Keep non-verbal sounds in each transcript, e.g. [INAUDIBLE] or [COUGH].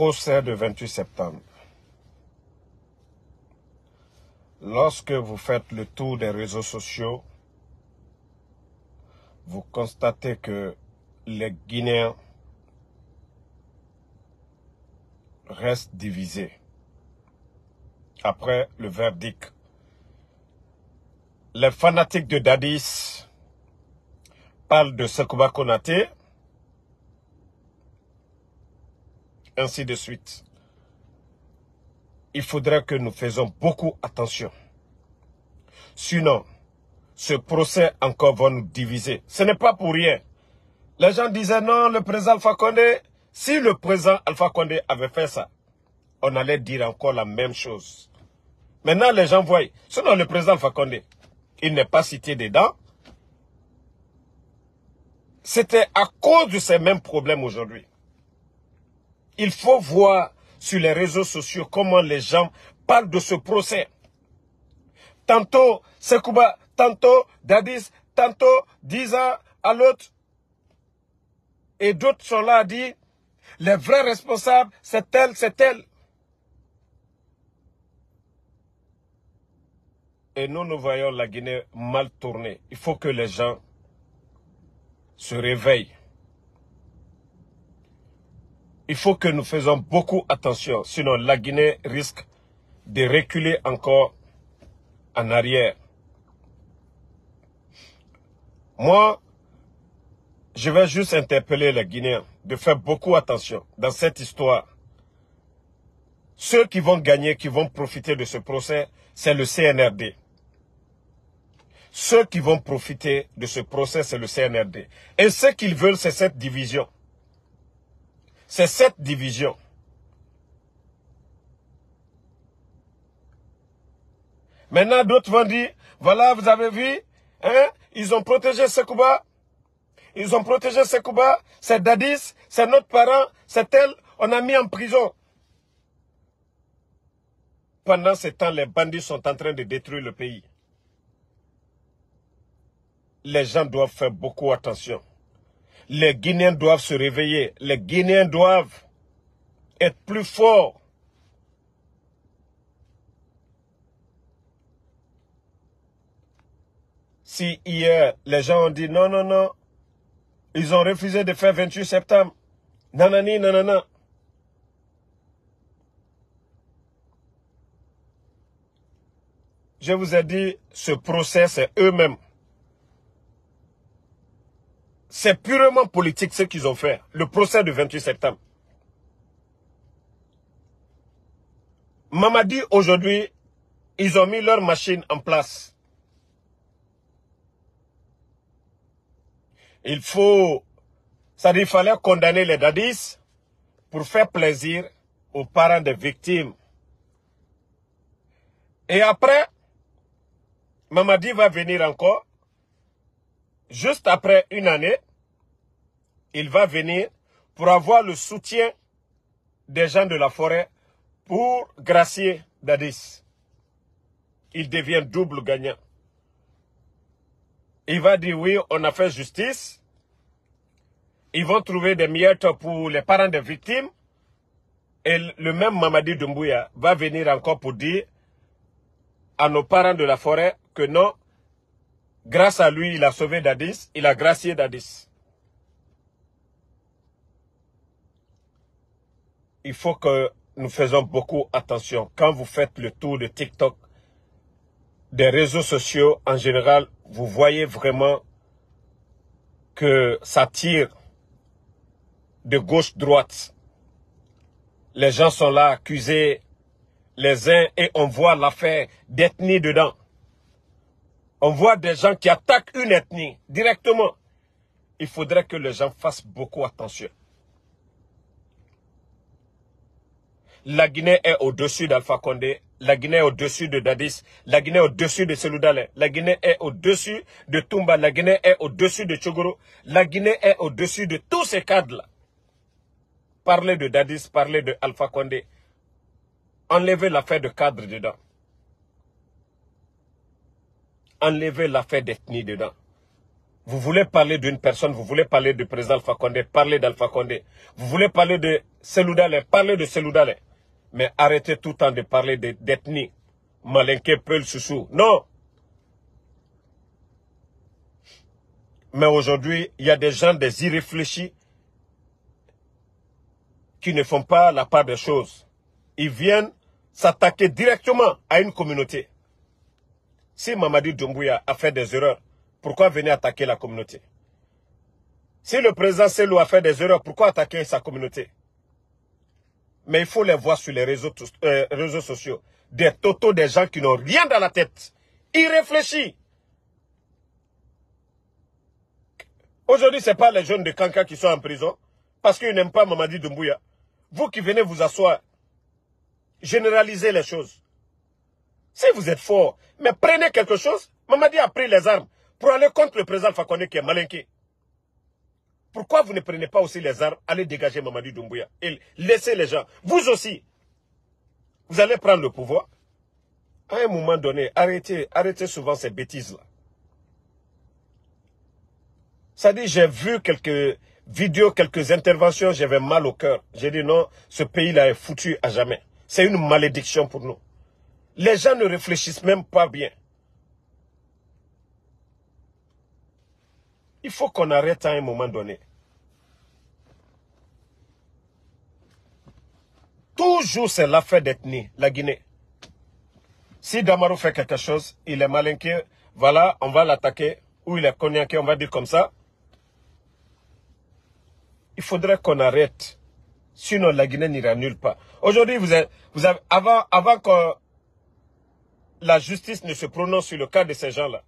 procès du 28 septembre. Lorsque vous faites le tour des réseaux sociaux, vous constatez que les Guinéens restent divisés après le verdict. Les fanatiques de Dadis parlent de Sekouba Konaté, ainsi de suite. Il faudrait que nous faisions beaucoup attention. Sinon, ce procès encore va nous diviser. Ce n'est pas pour rien. Les gens disaient non, le président Alpha Condé, si le président Alpha Condé avait fait ça, on allait dire encore la même chose. Maintenant, les gens voient, sinon le président Alpha Condé, il n'est pas cité dedans. C'était à cause de ces mêmes problèmes aujourd'hui. Il faut voir sur les réseaux sociaux comment les gens parlent de ce procès. Tantôt Sekouba, tantôt Dadis, tantôt Diza à l'autre. Et d'autres sont là à dire, les vrais responsables, c'est tel, c'est tel. Et nous, nous voyons la Guinée mal tournée. Il faut que les gens se réveillent. Il faut que nous faisons beaucoup attention, sinon la Guinée risque de reculer encore en arrière. Moi, je vais juste interpeller les Guinéens de faire beaucoup attention dans cette histoire. Ceux qui vont gagner, qui vont profiter de ce procès, c'est le CNRD. Ceux qui vont profiter de ce procès, c'est le CNRD. Et ce qu'ils veulent, c'est cette division. C'est cette division. Maintenant, d'autres vont dire, voilà, vous avez vu, hein, ils ont protégé Sekouba. Ils ont protégé Sekouba. C'est Dadis, c'est notre parent, c'est elle, on a mis en prison. Pendant ce temps, les bandits sont en train de détruire le pays. Les gens doivent faire beaucoup attention. Les Guinéens doivent se réveiller. Les Guinéens doivent être plus forts. Si hier, les gens ont dit non, non, non, ils ont refusé de faire 28 septembre. Nanani, nanana. Je vous ai dit, ce procès, c'est eux-mêmes. C'est purement politique ce qu'ils ont fait. Le procès du 28 septembre. Mamadi, aujourd'hui, ils ont mis leur machine en place. Il faut, ça dit, il fallait condamner les dadis pour faire plaisir aux parents des victimes. Et après, Mamadi va venir encore juste après une année, il va venir pour avoir le soutien des gens de la forêt pour gracier Dadis. Il devient double gagnant. Il va dire oui, on a fait justice. Ils vont trouver des miettes pour les parents des victimes. Et le même Mamadi Doumbouya va venir encore pour dire à nos parents de la forêt que non, Grâce à lui, il a sauvé Dadis, il a gracié Dadis. Il faut que nous faisons beaucoup attention. Quand vous faites le tour de TikTok, des réseaux sociaux en général, vous voyez vraiment que ça tire de gauche-droite. Les gens sont là accusés les uns et on voit l'affaire d'ethnie dedans on voit des gens qui attaquent une ethnie directement. Il faudrait que les gens fassent beaucoup attention. La Guinée est au-dessus d'Alpha Condé. La Guinée est au-dessus de Dadis. La Guinée est au-dessus de Seloudale. La Guinée est au-dessus de Tumba. La Guinée est au-dessus de Chogoro. La Guinée est au-dessus de tous ces cadres-là. Parlez de Dadis, parlez de Alpha Condé. Enlevez l'affaire de cadre dedans enlever l'affaire d'ethnie dedans. Vous voulez parler d'une personne, vous voulez parler du président Alpha Condé, parlez d'Alpha Condé. Vous voulez parler de Seloudale, parlez de Seloudale. Mais arrêtez tout le temps de parler d'ethnie. Malinké, Peul, Soussou. Non. Mais aujourd'hui, il y a des gens, des irréfléchis, qui ne font pas la part des choses. Ils viennent s'attaquer directement à une communauté. Si Mamadi Doumbouya a fait des erreurs, pourquoi venir attaquer la communauté? Si le président Selou a fait des erreurs, pourquoi attaquer sa communauté? Mais il faut les voir sur les réseaux, euh, sociaux. Des totaux des gens qui n'ont rien dans la tête. Irréfléchis. Aujourd'hui, ce n'est pas les jeunes de Kanka qui sont en prison parce qu'ils n'aiment pas Mamadi Doumbouya. Vous qui venez vous asseoir, généralisez les choses. Si vous êtes fort, mais prenez quelque chose. Mamadi a pris les armes pour aller contre le président Fakonde qui est malinqué. Pourquoi vous ne prenez pas aussi les armes, allez dégager Mamadi Doumbouya et laissez les gens. Vous aussi, vous allez prendre le pouvoir. À un moment donné, arrêtez, arrêtez souvent ces bêtises-là. Ça dit, j'ai vu quelques vidéos, quelques interventions, j'avais mal au cœur. J'ai dit non, ce pays-là est foutu à jamais. C'est une malédiction pour nous. Les gens ne réfléchissent même pas bien. Il faut qu'on arrête à un moment donné. Toujours c'est l'affaire d'ethnie, la Guinée. Si Damaro fait quelque chose, il est malinqué, voilà, on va l'attaquer, ou il est cognaqué, on va dire comme ça. Il faudrait qu'on arrête. Sinon, la Guinée n'ira nulle part. Aujourd'hui, vous avez, vous avez, avant, avant que la justice ne se prononce sur le cas de ces gens-là,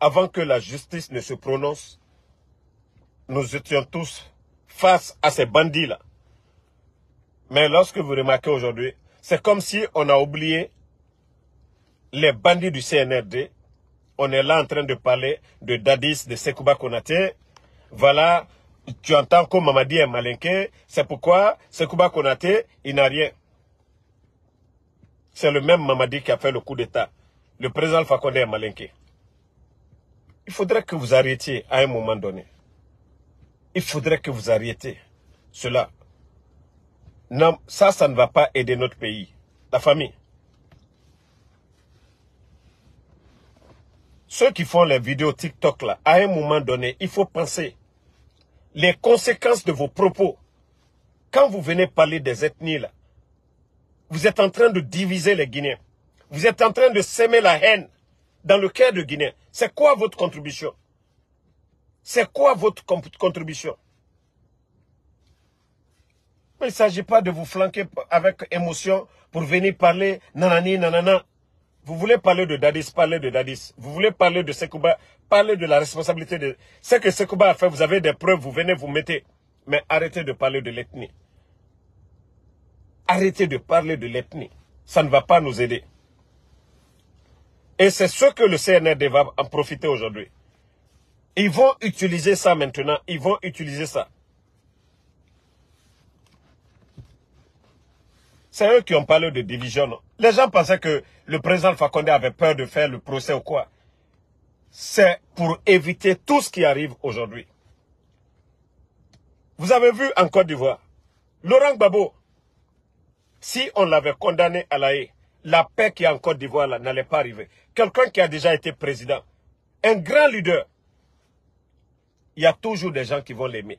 avant que la justice ne se prononce, nous étions tous face à ces bandits-là. Mais lorsque vous remarquez aujourd'hui, c'est comme si on a oublié les bandits du CNRD. On est là en train de parler de Dadis, de Sekouba Konate. Voilà, tu entends que Mamadi est malinqué. C'est pourquoi Sekouba Konate, il n'a rien. C'est le même Mamadi qui a fait le coup d'État. Le président Fakonde est malinqué. Il faudrait que vous arrêtiez à un moment donné. Il faudrait que vous arrêtiez cela. Non, ça, ça ne va pas aider notre pays. La famille. Ceux qui font les vidéos TikTok là, à un moment donné, il faut penser les conséquences de vos propos. Quand vous venez parler des ethnies là, vous êtes en train de diviser les Guinéens. Vous êtes en train de s'aimer la haine dans le cœur de Guinée. C'est quoi votre contribution? C'est quoi votre contribution? Il ne s'agit pas de vous flanquer avec émotion pour venir parler nanani nanana. Vous voulez parler de Dadis, parlez de Dadis. Vous voulez parler de Sekouba, parlez de la responsabilité de... Ce que Sekouba a fait, vous avez des preuves, vous venez vous mettez. Mais arrêtez de parler de l'ethnie. Arrêtez de parler de l'ethnie. Ça ne va pas nous aider. Et c'est ce que le CNRD va en profiter aujourd'hui. Ils vont utiliser ça maintenant. Ils vont utiliser ça. C'est eux qui ont parlé de division. Les gens pensaient que le président Fakonde avait peur de faire le procès ou quoi. C'est pour éviter tout ce qui arrive aujourd'hui. Vous avez vu en Côte d'Ivoire, Laurent Gbagbo, si on l'avait condamné à la haie, la paix qui est en Côte d'Ivoire n'allait pas arriver. Quelqu'un qui a déjà été président, un grand leader, il y a toujours des gens qui vont l'aimer.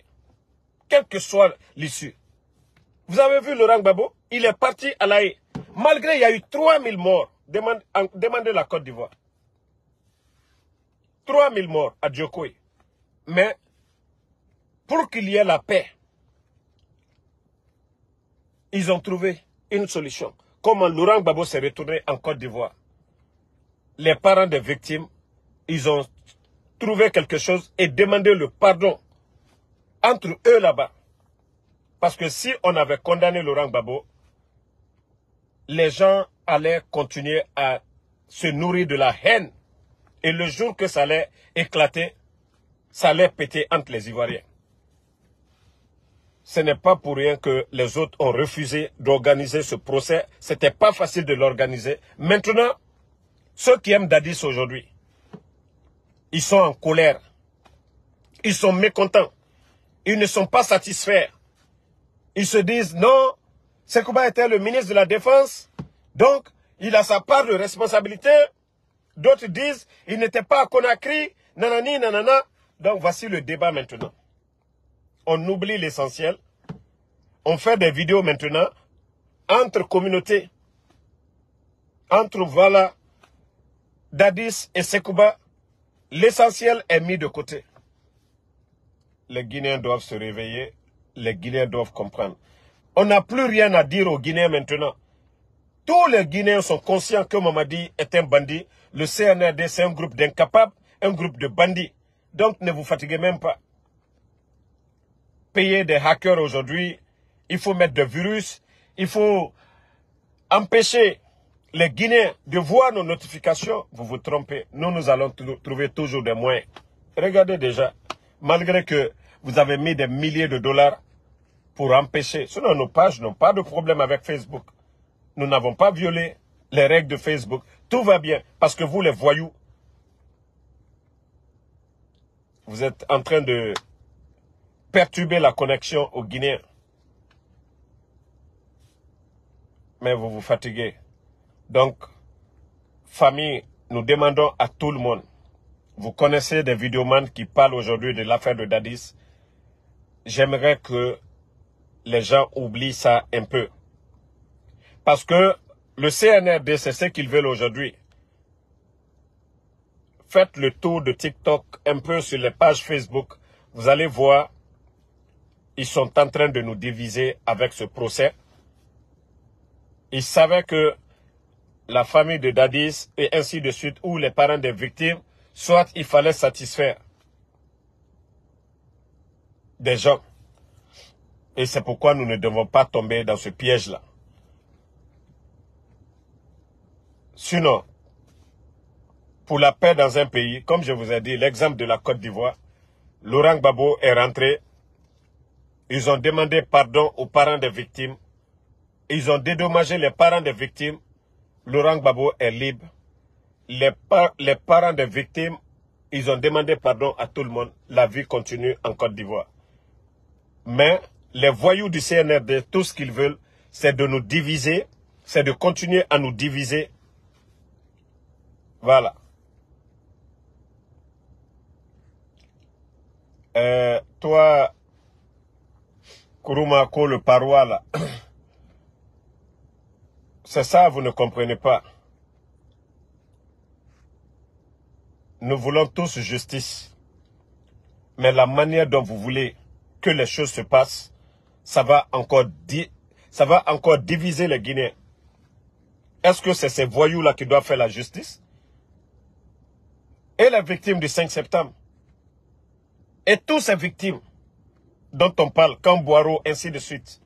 Quelle que soit l'issue. Vous avez vu Laurent Gbagbo? Il est parti à la. Malgré il y a eu 3000 morts, demandez la Côte d'Ivoire. 3000 morts à Djokoui. Mais pour qu'il y ait la paix, ils ont trouvé une solution comment Laurent Gbagbo s'est retourné en Côte d'Ivoire. Les parents des victimes, ils ont trouvé quelque chose et demandé le pardon entre eux là-bas. Parce que si on avait condamné Laurent Gbagbo, les gens allaient continuer à se nourrir de la haine. Et le jour que ça allait éclater, ça allait péter entre les Ivoiriens ce n'est pas pour rien que les autres ont refusé d'organiser ce procès. Ce n'était pas facile de l'organiser. Maintenant, ceux qui aiment Dadis aujourd'hui, Ils sont en colère. Ils sont mécontents. Ils ne sont pas satisfaits. Ils se disent, non, Sekouba était le ministre de la Défense, donc il a sa part de responsabilité. D'autres disent, il n'était pas à Conakry, nanani, nanana. Donc voici le débat maintenant. On oublie l'essentiel. On fait des vidéos maintenant entre communautés. Entre, voilà, Dadis et Sekouba. L'essentiel est mis de côté. Les Guinéens doivent se réveiller. Les Guinéens doivent comprendre. On n'a plus rien à dire aux Guinéens maintenant. Tous les Guinéens sont conscients que Mamadi est un bandit. Le CNRD, c'est un groupe d'incapables, un groupe de bandits. Donc ne vous fatiguez même pas. Payer des hackers aujourd'hui, il faut mettre des virus, il faut empêcher les Guinéens de voir nos notifications. Vous vous trompez. Nous, nous allons trouver toujours des moyens. Regardez déjà, malgré que vous avez mis des milliers de dollars pour empêcher. Sinon, nos pages n'ont pas de problème avec Facebook. Nous n'avons pas violé les règles de Facebook. Tout va bien parce que vous, les voyous, vous êtes en train de perturber la connexion aux Guinéens. Mais vous vous fatiguez. Donc, famille, nous demandons à tout le monde. Vous connaissez des vidéomans qui parlent aujourd'hui de l'affaire de Dadis. J'aimerais que les gens oublient ça un peu. Parce que le CNRD, c'est ce qu'ils veulent aujourd'hui. Faites le tour de TikTok un peu sur les pages Facebook. Vous allez voir, ils sont en train de nous diviser avec ce procès. Ils savaient que la famille de Dadis et ainsi de suite, ou les parents des victimes, soit il fallait satisfaire des gens. Et c'est pourquoi nous ne devons pas tomber dans ce piège-là. Sinon, pour la paix dans un pays, comme je vous ai dit, l'exemple de la Côte d'Ivoire, Laurent Gbagbo est rentré. Ils ont demandé pardon aux parents des victimes. Ils ont dédommagé les parents des victimes. Laurent Gbagbo est libre. Les, parents des victimes, ils ont demandé pardon à tout le monde. La vie continue en Côte d'Ivoire. Mais les voyous du CNRD, tout ce qu'ils veulent, c'est de nous diviser, c'est de continuer à nous diviser. Voilà. Euh, toi, Kurumako, le parois, là, [CLEARS THROAT] c'est ça, vous ne comprenez pas. Nous voulons tous justice. Mais la manière dont vous voulez que les choses se passent, ça va encore, diviser les Guinéens. Est-ce que c'est ces voyous-là qui doivent faire la justice? Et les victimes du 5 septembre? Et tous ces victimes? Dont on parle, comme Boireau, ainsi de suite.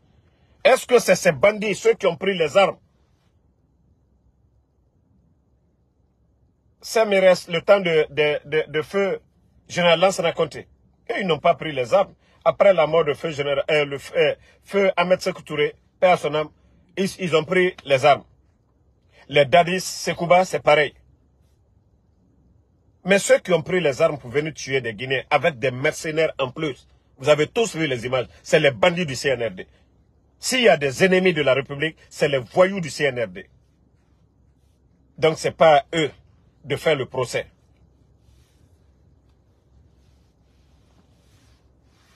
Est-ce que c'est ces bandits, ceux qui ont pris les armes? Ça me reste le temps de, de, de, feu général Lance raconté. Et ils n'ont pas pris les armes après la mort de feu, général, euh, le euh, feu, Ahmed Sekou Touré, père son âme, ils, ont pris les armes. Les Dadis, Sekouba, c'est pareil. Mais ceux qui ont pris les armes pour venir tuer des Guinéens avec des mercenaires en plus, vous avez tous vu les images, c'est les bandits du CNRD. S'il y a des ennemis de la République, c'est les voyous du CNRD. Donc c'est pas à eux de faire le procès.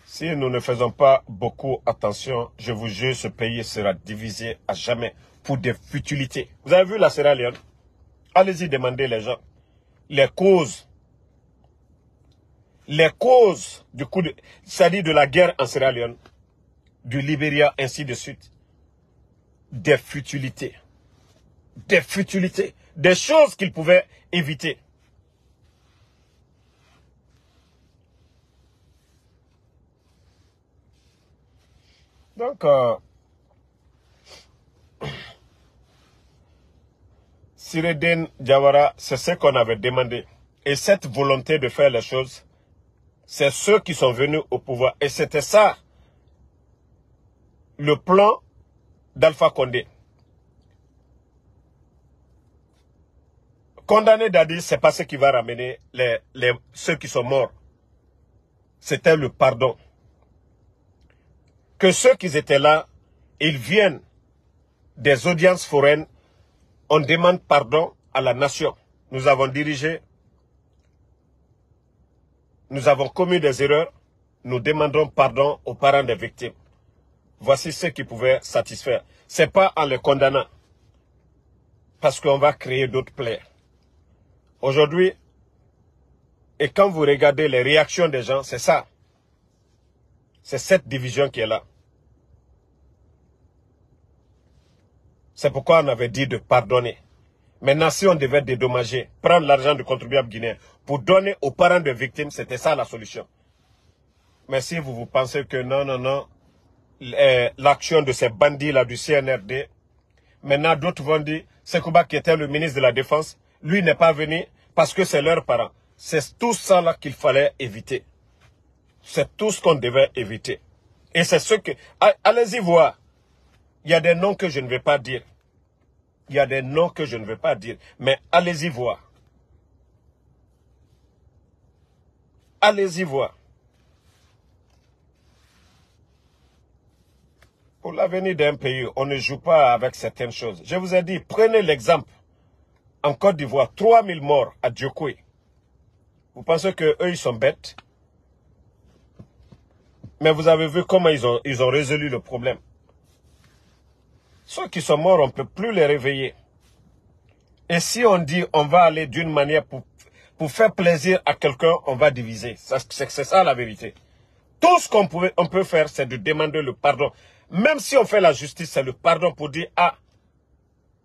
Si nous ne faisons pas beaucoup attention, je vous jure, ce pays sera divisé à jamais pour des futilités. Vous avez vu la Sierra Leone? Allez-y demander les gens. Les causes. Les causes du coup de... C'est-à-dire de la guerre en Sierra Leone, du Libéria, ainsi de suite. Des futilités. Des futilités. Des choses qu'ils pouvaient éviter. Donc, euh, Siredin Jawara, c'est ce qu'on avait demandé. Et cette volonté de faire les choses, c'est ceux qui sont venus au pouvoir. Et c'était ça, le plan d'Alpha Condé. condamner Dadi, c'est pas ce qui va ramener ceux qui sont morts. C'était le pardon. Que ceux qui étaient là, ils viennent des audiences foraines, on demande pardon à la nation. Nous avons dirigé, nous avons commis des erreurs, nous demandons pardon aux parents des victimes. Voici ce qui pouvait satisfaire. Ce n'est pas en les condamnant, parce qu'on va créer d'autres plaies. Aujourd'hui, et quand vous regardez les réactions des gens, c'est ça. C'est cette division qui est là. C'est pourquoi on avait dit de pardonner. Maintenant, si on devait dédommager, prendre l'argent du contribuable guinéen pour donner aux parents de victimes, c'était ça la solution. Mais si vous vous pensez que non, non, non, l'action de ces bandits-là du CNRD, maintenant d'autres vont dire, Sekouba qui était le ministre de la Défense, lui n'est pas venu parce que c'est leurs parents. C'est tout ça là qu'il fallait éviter. C'est tout ce qu'on devait éviter. Et c'est ce que... Allez-y voir. Il y a des noms que je ne vais pas dire. Il y a des noms que je ne veux pas dire, mais allez-y voir. Allez-y voir. Pour l'avenir d'un pays, on ne joue pas avec certaines choses. Je vous ai dit, prenez l'exemple. En Côte d'Ivoire, 3000 morts à Djokoué. Vous pensez qu'eux, ils sont bêtes? Mais vous avez vu comment ils ont, ils ont résolu le problème. Ceux qui sont morts, on ne peut plus les réveiller. Et si on dit on va aller d'une manière pour, pour faire plaisir à quelqu'un, on va diviser. C'est ça la vérité. Tout ce qu'on on peut faire, c'est de demander le pardon. Même si on fait la justice, c'est le pardon pour dire, ah,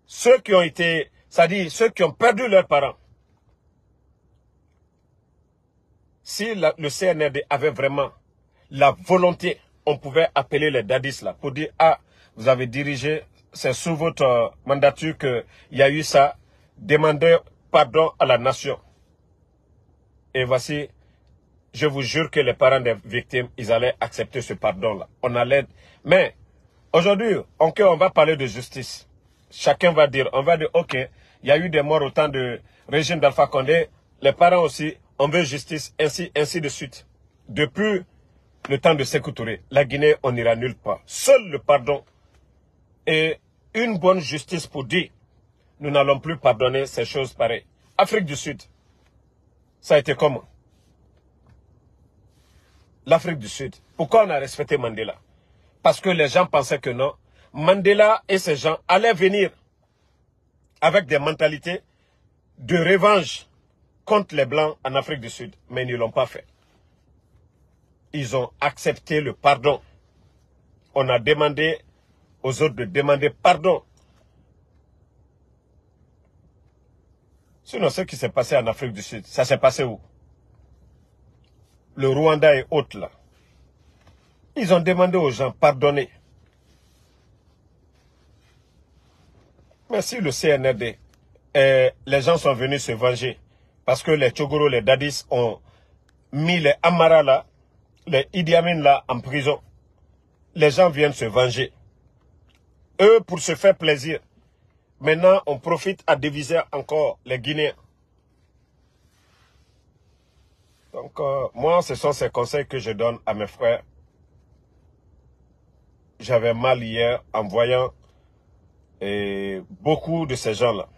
ceux qui ont été, c'est-à-dire ceux qui ont perdu leurs parents. Si le CNRD avait vraiment la volonté, on pouvait appeler les dadis là pour dire, ah, vous avez dirigé c'est sous votre euh, mandature qu'il y a eu ça. Demandez pardon à la nation. Et voici, je vous jure que les parents des victimes, ils allaient accepter ce pardon-là. On allait... Mais aujourd'hui, on, va parler de justice. Chacun va dire, on va dire, ok, il y a eu des morts au temps du régime d'Alpha Condé. Les parents aussi, on veut justice, ainsi, ainsi de suite. Depuis le temps de Sékou Touré, la Guinée, on n'ira nulle part. Seul le pardon et une bonne justice pour dire nous n'allons plus pardonner ces choses pareilles. Afrique du Sud, ça a été comment L'Afrique du Sud. Pourquoi on a respecté Mandela? Parce que les gens pensaient que non. Mandela et ces gens allaient venir avec des mentalités de revanche contre les Blancs en Afrique du Sud. Mais ils ne l'ont pas fait. Ils ont accepté le pardon. On a demandé aux autres de demander pardon. Sinon, ce qui s'est passé en Afrique du Sud, ça s'est passé où? Le Rwanda et autres là. Ils ont demandé aux gens pardonner. Mais si le CNRD, eh, les gens sont venus se venger, parce que les Tchogoro, les Dadis ont mis les Amara là, les Idi là en prison, les gens viennent se venger eux pour se faire plaisir. Maintenant, on profite à diviser encore les Guinéens. Donc, euh, moi, ce sont ces conseils que je donne à mes frères. J'avais mal hier en voyant beaucoup de ces gens-là.